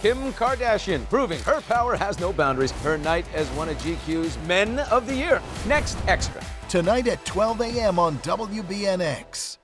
Kim Kardashian, proving her power has no boundaries. Her night as one of GQ's Men of the Year. Next, Extra. Tonight at 12 a.m. on WBNX.